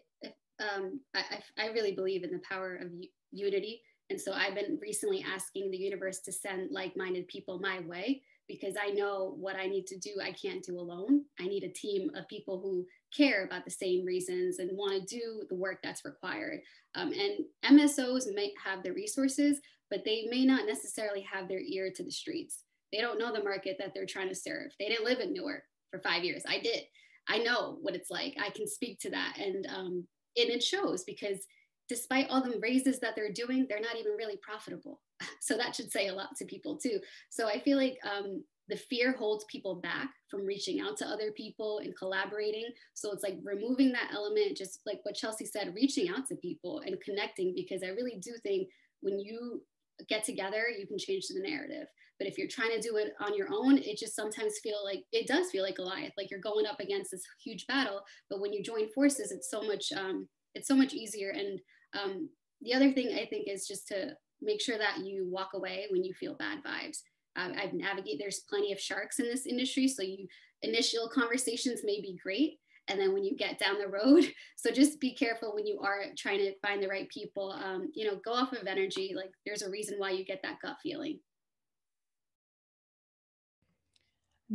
um, I, I really believe in the power of unity. And so I've been recently asking the universe to send like minded people my way because I know what I need to do, I can't do alone. I need a team of people who care about the same reasons and want to do the work that's required. Um, and MSOs may have the resources, but they may not necessarily have their ear to the streets. They don't know the market that they're trying to serve. They didn't live in Newark for five years. I did. I know what it's like. I can speak to that. And, um, and it shows because despite all the raises that they're doing, they're not even really profitable. So that should say a lot to people too. So I feel like um, the fear holds people back from reaching out to other people and collaborating. So it's like removing that element, just like what Chelsea said, reaching out to people and connecting, because I really do think when you get together, you can change the narrative. But if you're trying to do it on your own, it just sometimes feel like it does feel like Goliath, like you're going up against this huge battle. But when you join forces, it's so much um, it's so much easier. And um, the other thing I think is just to make sure that you walk away when you feel bad vibes. Um, I've navigated, there's plenty of sharks in this industry. So you initial conversations may be great. And then when you get down the road, so just be careful when you are trying to find the right people. Um, you know, go off of energy. Like there's a reason why you get that gut feeling.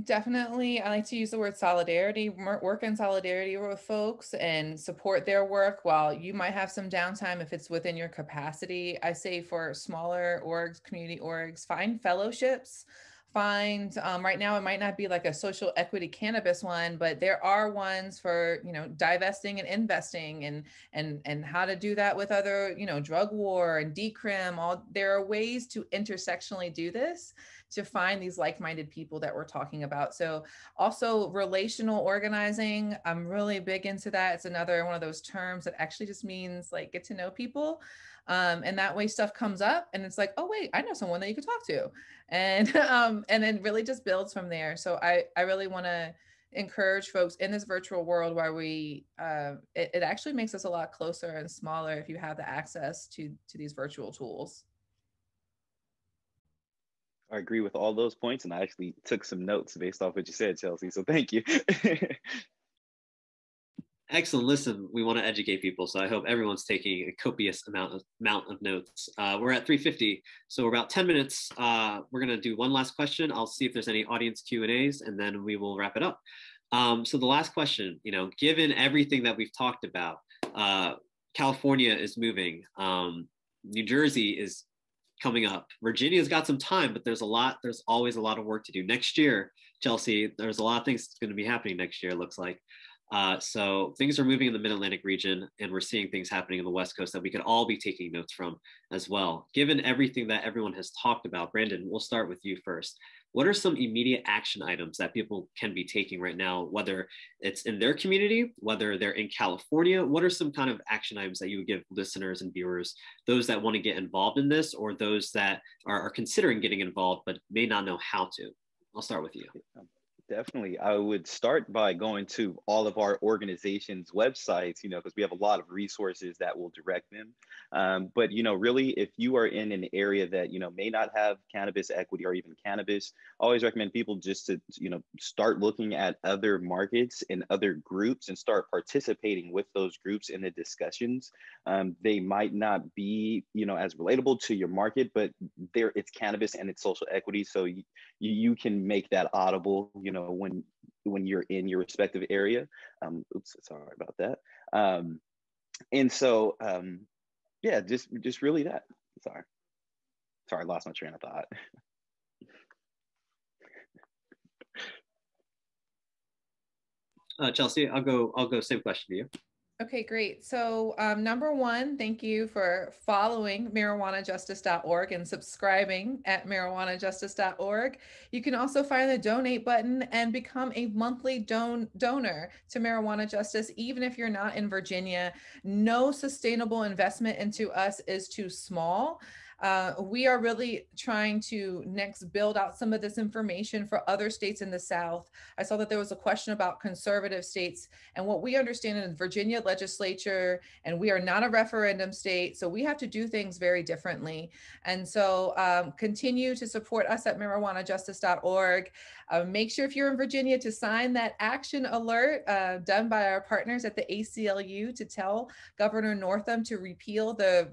Definitely. I like to use the word solidarity, work in solidarity with folks and support their work while you might have some downtime if it's within your capacity. I say for smaller orgs, community orgs, find fellowships. Find um, right now, it might not be like a social equity cannabis one, but there are ones for you know divesting and investing and and and how to do that with other you know drug war and decrim. All there are ways to intersectionally do this to find these like-minded people that we're talking about. So also relational organizing, I'm really big into that. It's another one of those terms that actually just means like get to know people. Um, and that way stuff comes up and it's like, oh wait, I know someone that you could talk to. And um, and then really just builds from there. So I, I really want to encourage folks in this virtual world where we uh, it, it actually makes us a lot closer and smaller if you have the access to to these virtual tools. I agree with all those points, and I actually took some notes based off what you said, Chelsea. So thank you. Excellent. Listen, we want to educate people, so I hope everyone's taking a copious amount of amount of notes. Uh, we're at 3:50, so we're about 10 minutes. Uh, we're gonna do one last question. I'll see if there's any audience Q and A's, and then we will wrap it up. Um, so the last question, you know, given everything that we've talked about, uh, California is moving. Um, New Jersey is coming up. Virginia's got some time, but there's a lot, there's always a lot of work to do. Next year, Chelsea, there's a lot of things going to be happening next year, looks like. Uh, so things are moving in the Mid Atlantic region, and we're seeing things happening in the West Coast that we could all be taking notes from as well. Given everything that everyone has talked about, Brandon, we'll start with you first what are some immediate action items that people can be taking right now, whether it's in their community, whether they're in California? What are some kind of action items that you would give listeners and viewers, those that want to get involved in this or those that are, are considering getting involved but may not know how to? I'll start with you. Definitely. I would start by going to all of our organizations' websites, you know, because we have a lot of resources that will direct them. Um, but, you know, really, if you are in an area that, you know, may not have cannabis equity or even cannabis, I always recommend people just to, you know, start looking at other markets and other groups and start participating with those groups in the discussions. Um, they might not be, you know, as relatable to your market, but there it's cannabis and it's social equity. So you, you can make that audible, you know, know when when you're in your respective area. Um oops sorry about that. Um and so um yeah just just really that. Sorry. Sorry i lost my train of thought. Uh, chelsea i'll go i'll go same question to you Okay, great. So, um, number one, thank you for following marijuanajustice.org and subscribing at marijuanajustice.org. You can also find the donate button and become a monthly don- donor to Marijuana Justice, even if you're not in Virginia. No sustainable investment into us is too small. Uh, we are really trying to next build out some of this information for other states in the South. I saw that there was a question about conservative states and what we understand in the Virginia legislature, and we are not a referendum state, so we have to do things very differently. And so um, continue to support us at marijuanajustice.org. Uh, make sure if you're in Virginia to sign that action alert uh, done by our partners at the ACLU to tell Governor Northam to repeal the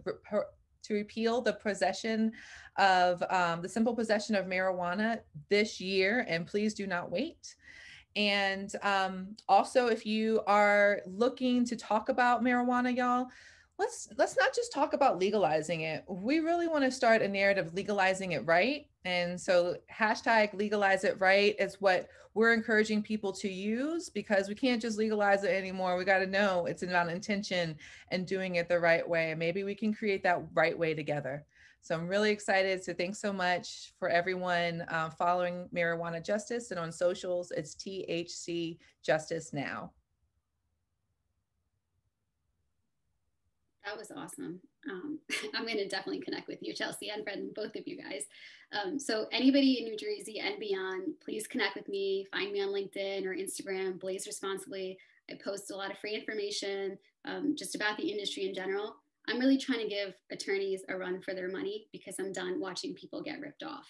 to repeal the possession of um, the simple possession of marijuana this year, and please do not wait. And um, also, if you are looking to talk about marijuana, y'all, let's let's not just talk about legalizing it. We really want to start a narrative legalizing it right. And so hashtag legalize it right is what we're encouraging people to use because we can't just legalize it anymore. We got to know it's about intention and doing it the right way. And maybe we can create that right way together. So I'm really excited. So thanks so much for everyone uh, following Marijuana Justice and on socials, it's THC Justice Now. That was awesome. Um, I'm going to definitely connect with you, Chelsea and Fred, and both of you guys. Um, so anybody in New Jersey and beyond, please connect with me. Find me on LinkedIn or Instagram, Blaze Responsibly. I post a lot of free information um, just about the industry in general. I'm really trying to give attorneys a run for their money because I'm done watching people get ripped off.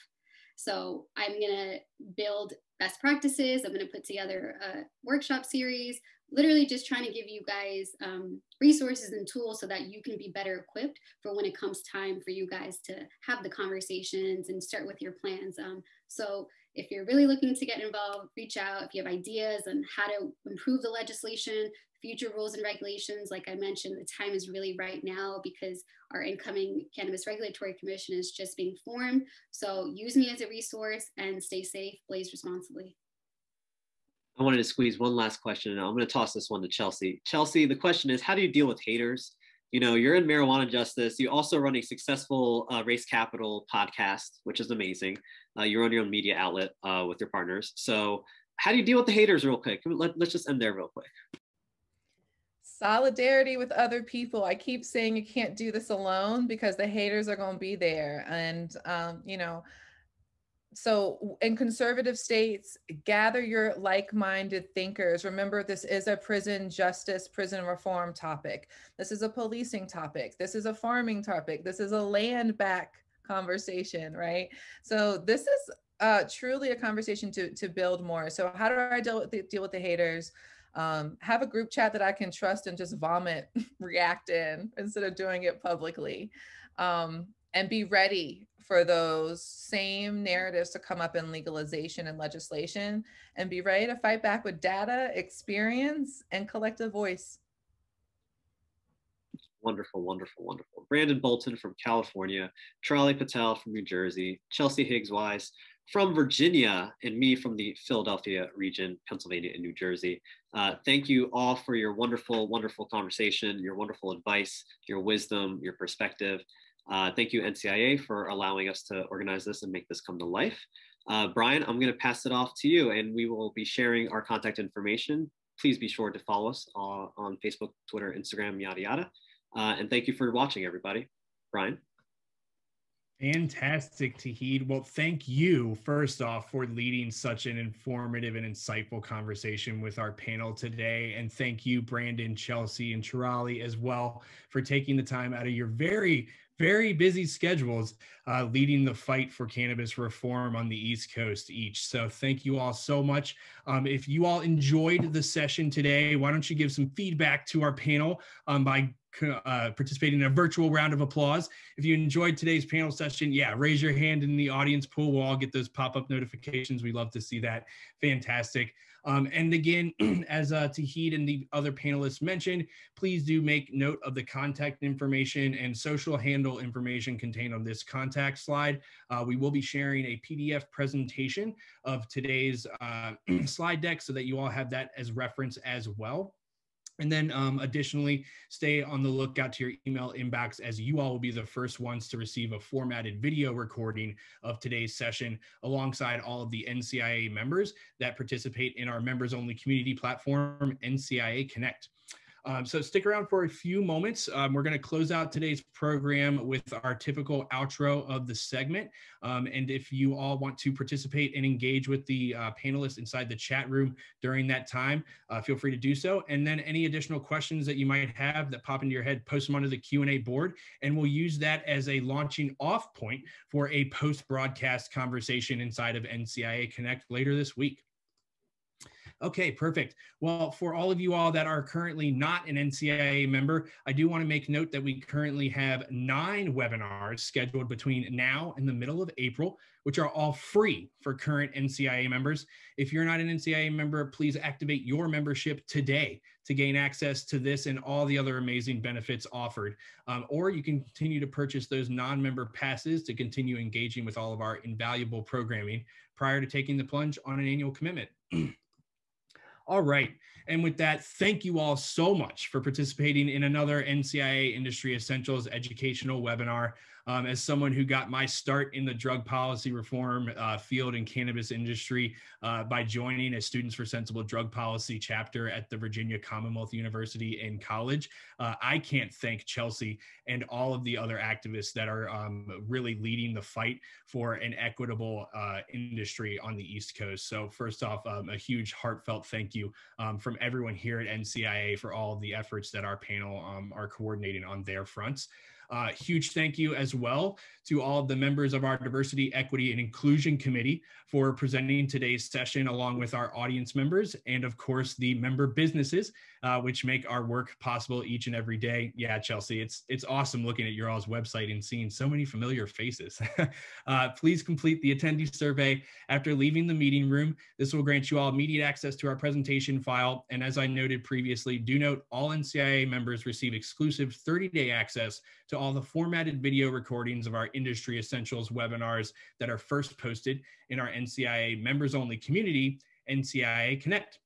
So I'm going to build best practices. I'm going to put together a workshop series, literally just trying to give you guys um, resources and tools so that you can be better equipped for when it comes time for you guys to have the conversations and start with your plans. Um, so if you're really looking to get involved, reach out. If you have ideas on how to improve the legislation, future rules and regulations, like I mentioned, the time is really right now because our incoming Cannabis Regulatory Commission is just being formed. So use me as a resource and stay safe, blaze responsibly. I wanted to squeeze one last question, and I'm going to toss this one to Chelsea. Chelsea, the question is, how do you deal with haters? You know, you're in marijuana justice. You also run a successful uh, race capital podcast, which is amazing. Uh, you're on your own media outlet uh, with your partners. So, how do you deal with the haters, real quick? Let, let's just end there, real quick solidarity with other people. I keep saying you can't do this alone because the haters are going to be there. And, um, you know, so in conservative states, gather your like minded thinkers. Remember, this is a prison justice, prison reform topic. This is a policing topic. This is a farming topic. This is a land back conversation, right? So this is uh, truly a conversation to, to build more. So, how do I deal with the, deal with the haters? um, have a group chat that I can trust and just vomit, react in instead of doing it publicly. Um, and be ready for those same narratives to come up in legalization and legislation and be ready to fight back with data, experience, and collective voice. Wonderful, wonderful, wonderful. Brandon Bolton from California, Chirali Patel from New Jersey, Chelsea Higgs Wise from Virginia and me from the Philadelphia region, Pennsylvania, and New Jersey. Uh, thank you all for your wonderful, wonderful conversation, your wonderful advice, your wisdom, your perspective. Uh, thank you, NCIA, for allowing us to organize this and make this come to life. Uh, Brian, I'm going to pass it off to you, and we will be sharing our contact information. Please be sure to follow us uh, on Facebook, Twitter, Instagram, yada, yada. Uh, and thank you for watching, everybody. Brian. Fantastic, Tauhid. Well, thank you, first off, for leading such an informative and insightful conversation with our panel today. And thank you, Brandon, Chelsea, and Chirali as well for taking the time out of your very, very busy schedules uh, leading the fight for cannabis reform on the East Coast each. So thank you all so much. Um, if you all enjoyed the session today, why don't you give some feedback to our panel um, by uh, participating in a virtual round of applause. If you enjoyed today's panel session, yeah, raise your hand in the audience pool. We'll all get those pop-up notifications. We love to see that. Fantastic. Um, and again, as uh, Tauhid and the other panelists mentioned, please do make note of the contact information and social handle information contained on this contact slide. Uh, we will be sharing a PDF presentation of today's uh, slide deck so that you all have that as reference as well. And then um, additionally, stay on the lookout to your email inbox as you all will be the first ones to receive a formatted video recording of today's session alongside all of the NCIA members that participate in our members only community platform, NCIA Connect. Um, so stick around for a few moments. Um, we're going to close out today's program with our typical outro of the segment. Um, and if you all want to participate and engage with the uh, panelists inside the chat room during that time, uh, feel free to do so. And then any additional questions that you might have that pop into your head, post them onto the Q&A board, and we'll use that as a launching off point for a post-broadcast conversation inside of NCIA Connect later this week. Okay, perfect. Well, for all of you all that are currently not an NCIA member, I do want to make note that we currently have nine webinars scheduled between now and the middle of April, which are all free for current NCIA members. If you're not an NCIA member, please activate your membership today to gain access to this and all the other amazing benefits offered. Um, or you can continue to purchase those non-member passes to continue engaging with all of our invaluable programming prior to taking the plunge on an annual commitment. All right. And with that, thank you all so much for participating in another NCIA Industry Essentials educational webinar um, as someone who got my start in the drug policy reform uh, field and cannabis industry uh, by joining a Students for Sensible Drug Policy chapter at the Virginia Commonwealth University in college. Uh, I can't thank Chelsea and all of the other activists that are um, really leading the fight for an equitable uh, industry on the East Coast. So, first off, um, a huge heartfelt thank you um, from everyone here at NCIA for all of the efforts that our panel um, are coordinating on their fronts. Uh, huge thank you as well to all of the members of our Diversity, Equity, and Inclusion Committee for presenting today's session along with our audience members and of course the member businesses uh, which make our work possible each and every day. Yeah, Chelsea, it's it's awesome looking at your all's website and seeing so many familiar faces. uh, please complete the attendee survey after leaving the meeting room. This will grant you all immediate access to our presentation file. And as I noted previously, do note all NCIA members receive exclusive 30-day access to all the formatted video recordings of our industry essentials webinars that are first posted in our NCIA members only community, NCIA Connect.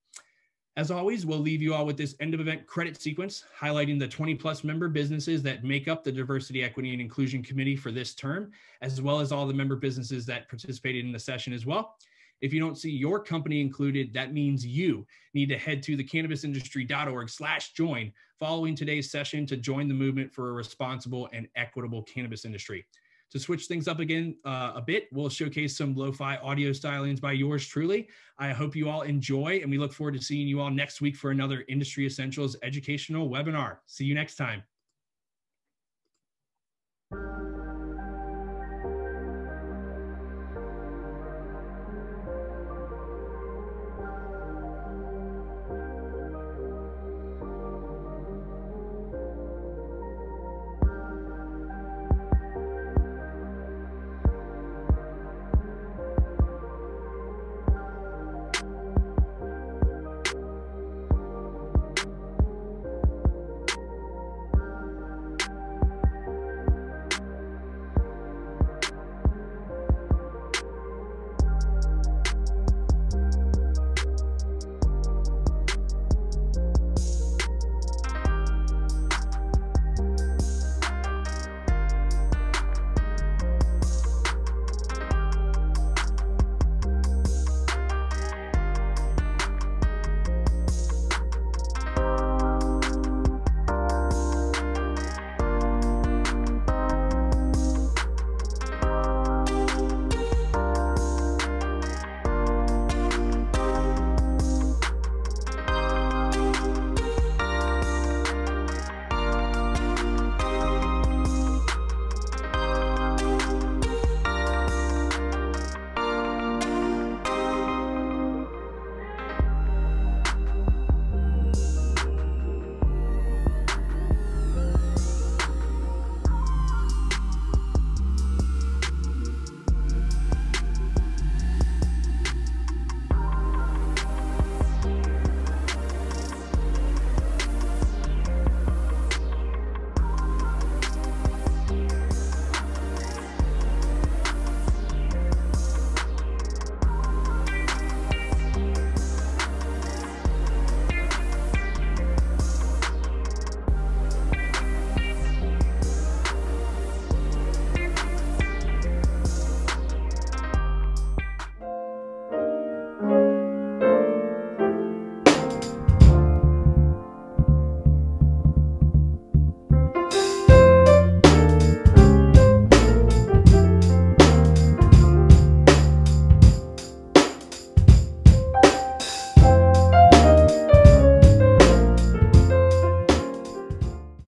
As always, we'll leave you all with this end of event credit sequence highlighting the 20 plus member businesses that make up the Diversity, Equity, and Inclusion Committee for this term, as well as all the member businesses that participated in the session as well. If you don't see your company included, that means you need to head to thecannabisindustry.org slash join following today's session to join the movement for a responsible and equitable cannabis industry. To switch things up again uh, a bit, we'll showcase some lo-fi audio stylings by yours truly. I hope you all enjoy, and we look forward to seeing you all next week for another Industry Essentials educational webinar. See you next time.